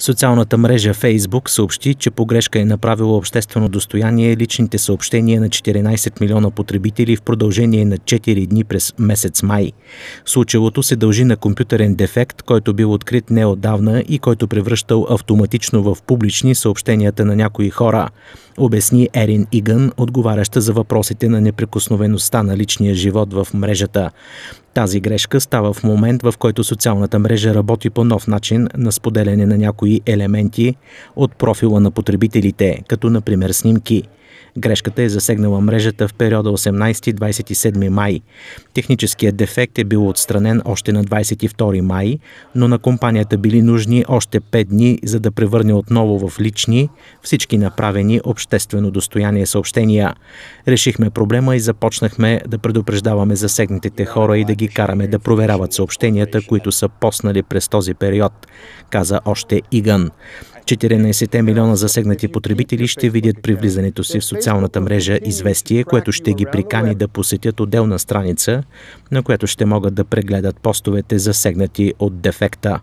Социалната мрежа Facebook съобщи, че погрешка е направила обществено достояние личните съобщения на 14 милиона потребители в продължение на 4 дни през месец май. Случилото се дължи на компютърен дефект, който бил открит неодавна и който превръщал автоматично в публични съобщенията на някои хора, обясни Ерин Игън, отговаряща за въпросите на неприкосновеността на личния живот в мрежата. Тази грешка става в момент, в който социалната мрежа работи по нов начин на споделяне на някои елементи от профила на потребителите, като например снимки. Грешката е засегнала мрежата в периода 18-27 май. Техническият дефект е бил отстранен още на 22 май, но на компанията били нужни още 5 дни, за да превърне отново в лични всички направени обществено достояние съобщения. Решихме проблема и започнахме да предупреждаваме засегнатите хора и да ги караме да проверяват съобщенията, които са поснали през този период, каза още Иган. 14 милиона засегнати потребители ще видят при влизането си в социалната мрежа известие, което ще ги прикани да посетят отделна страница, на която ще могат да прегледат постовете засегнати от дефекта.